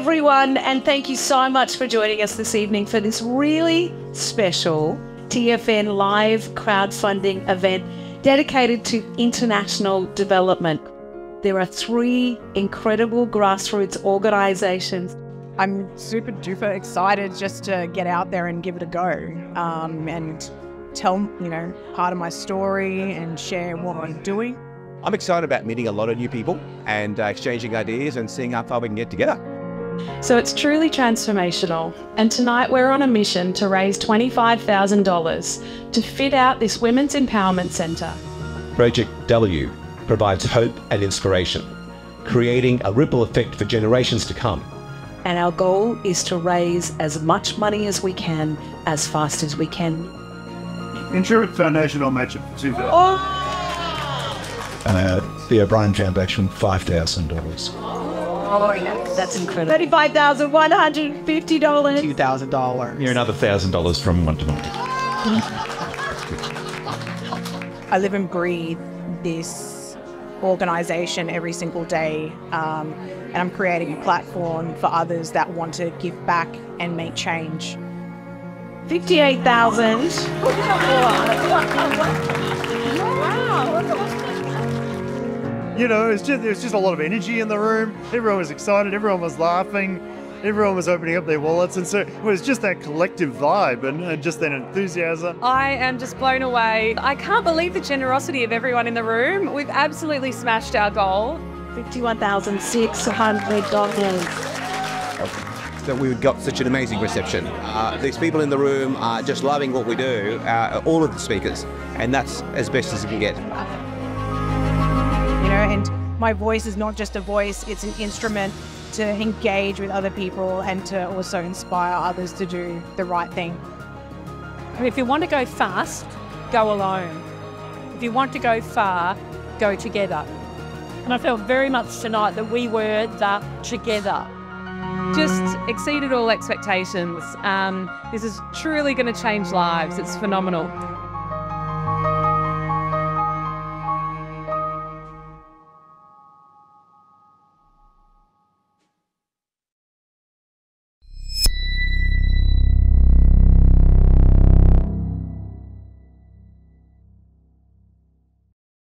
everyone, and thank you so much for joining us this evening for this really special TFN live crowdfunding event dedicated to international development. There are three incredible grassroots organizations. I'm super duper excited just to get out there and give it a go um, and tell, you know, part of my story and share what I'm doing. I'm excited about meeting a lot of new people and uh, exchanging ideas and seeing how far we can get together. So it's truly transformational. And tonight we're on a mission to raise $25,000 to fit out this Women's Empowerment Centre. Project W provides hope and inspiration, creating a ripple effect for generations to come. And our goal is to raise as much money as we can, as fast as we can. Intrepid Foundation will match it for two thousand. Oh! uh, the O'Brien Foundation, $5,000. Oh, yeah, that's incredible. $35,150. $2,000. You're another thousand dollars from one to one. I live and breathe this organization every single day. Um, and I'm creating a platform for others that want to give back and make change. 58,000. You know, it's just there's just a lot of energy in the room. Everyone was excited. Everyone was laughing. Everyone was opening up their wallets, and so it was just that collective vibe and, and just that enthusiasm. I am just blown away. I can't believe the generosity of everyone in the room. We've absolutely smashed our goal. $51,600. That we got such an amazing reception. Uh, these people in the room are just loving what we do, uh, all of the speakers, and that's as best as you can get. You know, and my voice is not just a voice, it's an instrument to engage with other people and to also inspire others to do the right thing. And if you want to go fast, go alone. If you want to go far, go together. And I felt very much tonight that we were the together. Just exceeded all expectations. Um, this is truly going to change lives. It's phenomenal.